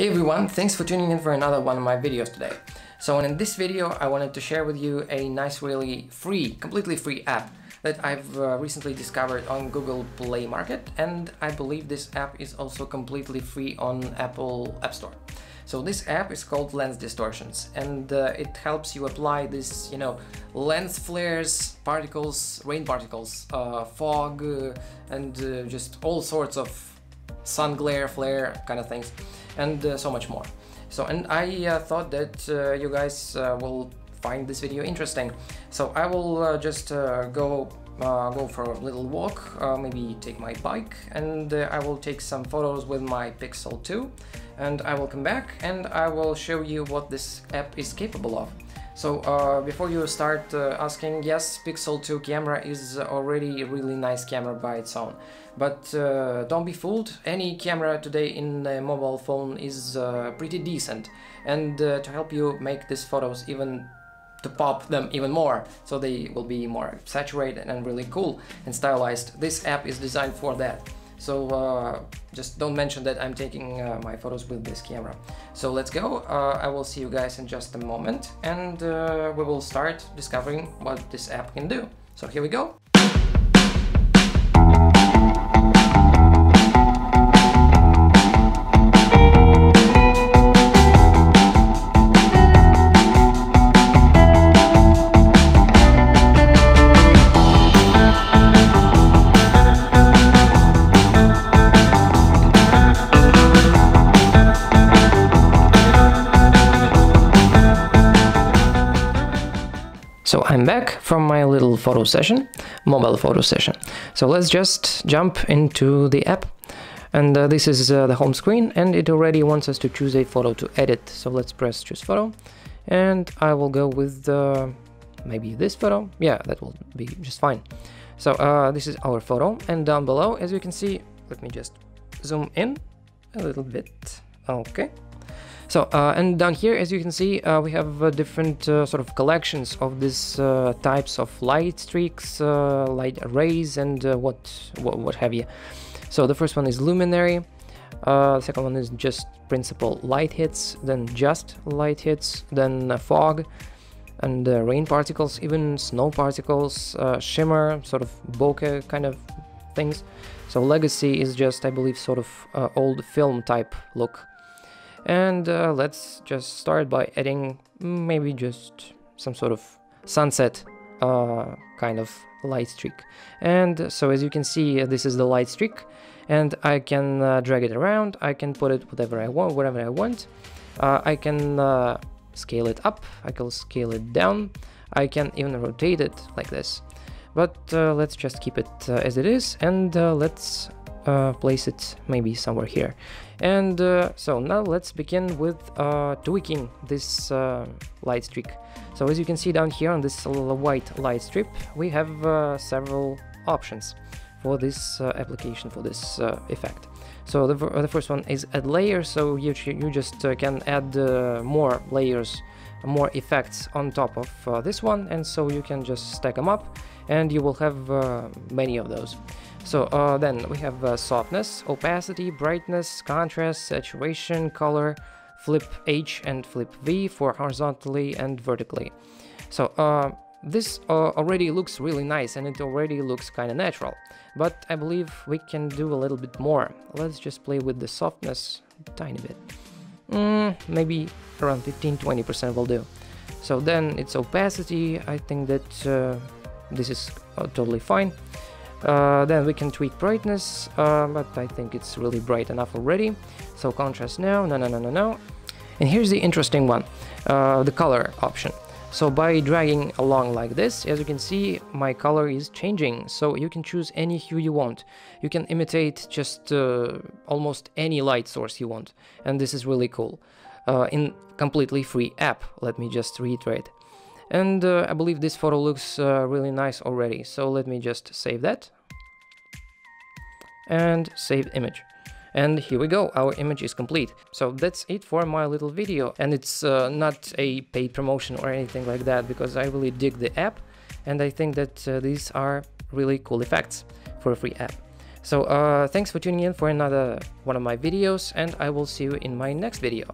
Hey everyone, thanks for tuning in for another one of my videos today. So in this video I wanted to share with you a nice really free, completely free app that I've uh, recently discovered on Google Play Market and I believe this app is also completely free on Apple App Store. So this app is called Lens Distortions and uh, it helps you apply this, you know, lens flares, particles, rain particles, uh, fog uh, and uh, just all sorts of sun glare, flare kind of things and uh, so much more. So and I uh, thought that you guys will find this video interesting. So I will just go uh, go for a little walk, uh, maybe take my bike and uh, I will take some photos with my Pixel 2 and I will come back and I will show you what this app is capable of. So uh, before you start uh, asking, yes, Pixel 2 camera is already a really nice camera by its own. But uh, don't be fooled, any camera today in a mobile phone is pretty decent. And to help you make these photos even to pop them even more so they will be more saturated and really cool and stylized. This app is designed for that. So uh, just don't mention that I'm taking uh, my photos with this camera. So let's go. Uh, I will see you guys in just a moment and uh, we will start discovering what this app can do. So here we go. So I'm back from my little photo session, mobile photo session. So let's just jump into the app. And uh, this is uh, the home screen and it already wants us to choose a photo to edit. So let's press choose photo and I will go with uh, maybe this photo. Yeah, that will be just fine. So uh, this is our photo and down below, as you can see, let me just zoom in a little bit. Okay. So, uh, and down here, as you can see, uh, we have uh, different uh, sort of collections of these uh, types of light streaks, uh, light arrays, and what, what, what have you. So the first one is luminary, the second one is just principal light hits, then just light hits, then fog, and rain particles, even snow particles, shimmer, sort of bokeh kind of things. So legacy is just, I believe, sort of old film type look and uh, let's just start by adding maybe just some sort of sunset uh, kind of light streak. And so as you can see, this is the light streak and I can uh, drag it around. I can put it whatever I want, whatever I want. Uh, I can uh, scale it up. I can scale it down. I can even rotate it like this. But uh, let's just keep it as it is and let's uh, place it maybe somewhere here. And uh, so now let's begin with uh, tweaking this uh, light streak. So as you can see down here on this little white light strip, we have uh, several options for this uh, application, for this effect. So the, the, first one is add layer, so you, you just can add more layers, more effects on top of this one, and so you can just stack them up and you will have many of those. So uh, then we have uh, softness, opacity, brightness, contrast, saturation, color, flip H and flip V for horizontally and vertically. So uh, this uh, already looks really nice and it already looks kind of natural, but I believe we can do a little bit more. Let's just play with the softness a tiny bit. Mm, maybe around 15-20% will do. So then it's opacity, I think that uh, this is uh, totally fine. Uh, then we can tweak brightness, uh, but I think it's really bright enough already. So contrast no, no, no, no, no, no. And here's the interesting one, uh, the color option. So by dragging along like this, as you can see, my color is changing. So you can choose any hue you want. You can imitate just uh, almost any light source you want. And this is really cool. Uh, in completely free app, let me just reiterate. And uh, I believe this photo looks uh, really nice already. So let me just save that. And save image. And here we go, our image is complete. So that's it for my little video. And it's uh, not a paid promotion or anything like that, because I really dig the app. And I think that uh, these are really cool effects for a free app. So uh, thanks for tuning in for another one of my videos and I will see you in my next video.